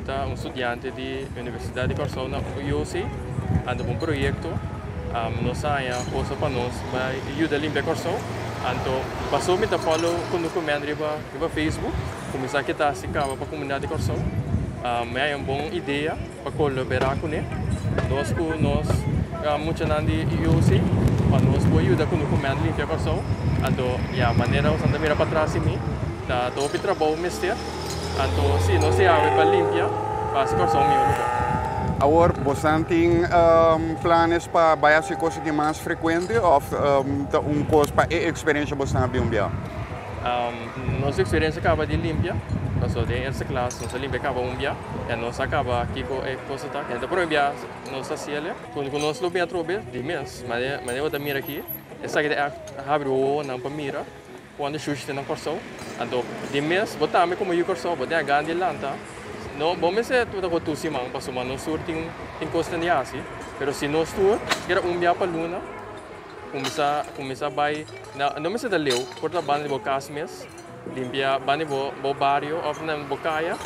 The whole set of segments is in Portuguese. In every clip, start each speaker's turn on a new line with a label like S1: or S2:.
S1: está um estudante de Universidade de Corsão na UOC, ando com um projeto, um, nós saia coisa para nós, vai ajuda a limpar Corsão, então passou me follow com documento riba riba Facebook, começar a quitar se cava para comunidade de Corsão, um, é uma boa ideia para colaborar com ele, nós com nós uh, muito na de UOC, para nós pode ajudar com documento limpar Corsão, então a maneira usando mira para trás de mim, da topi trabalho mister, então se não se abre para limpar, para a Corsão mesmo.
S2: Agora, você tem um, planos para várias coisas que mais frequente ou um, um coisa para experiência você tem?
S1: Um, nossa experiência acaba de limpar, nós de essa classe, nossa limpa acaba um dia, e nós acaba aqui com a coisa tá, então por enviar nossa cielo, quando nós lo bem atrobe, de mês, mas mas eu mira aqui, essa que é abre o não para mira, quando xuxa na corção, então de mês, botamos como eu corção, botamos a grande lanta, No, bom se tu tako tu simang paso man no sur ting ting costa ni asi. Pero si no sur, kira umbia pa luna. Kumisa kumisa bay na no me se da leu, porta bani bo casmes, limpia bani bo bo barrio of na bo kaya.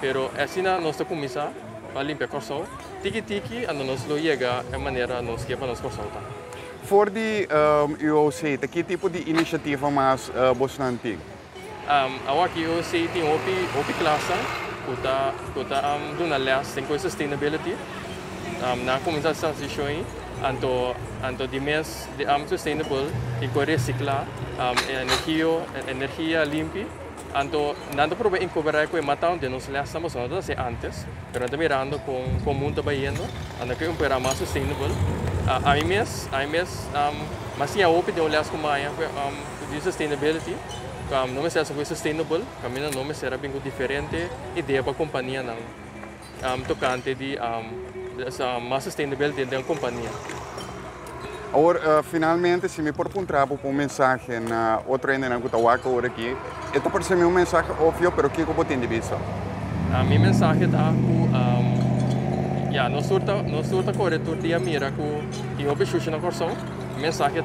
S1: Pero asina no se kumisa pa limpia corso. Tiki tiki ano nos lo llega a maneira nos que para nos corso ta.
S2: Voor die um, UOC, que tipo de iniciativa mais uh, você tem?
S1: Um, awaki UOC tem opi opi classe kuta kuta um duna less tem coisa sustainability. Um na comunidade transition anto anto di mes di um sustainable e co recicla um energia energia limpi anto nando probe incoberar com matão de nos estamos nós se antes pero ando mirando com com mundo bayendo ando que um mais sustainable uh, a mim mes a mim mes um mas sim a open de olhar com mais um de sustainability um, não me será sobre sustainable, kami na nome será bem diferente ideia para a companhia ng um, tocante de um, mais sustainable dentro da companhia.
S2: Agora, uh, finalmente, se me perguntar por uma mensagem na outra ainda na Gutawaka agora aqui, esta parece uma mensagem óbvio, mas o que eu vou ter de vista?
S1: A minha mensagem é um, yeah, não surta, não surta corretor de mira que eu bicho na corção. Mensagem é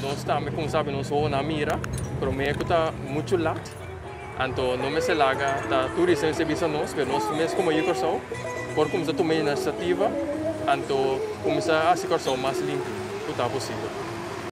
S1: nós estamos, como sabe, nós somos na mira, pero me está muito lat. Então, não me se laga, tá turismo serviço nós, mas nós mesmo como eu corção, por começar a tomar iniciativa, então começar a se corção mais limpo, que possível.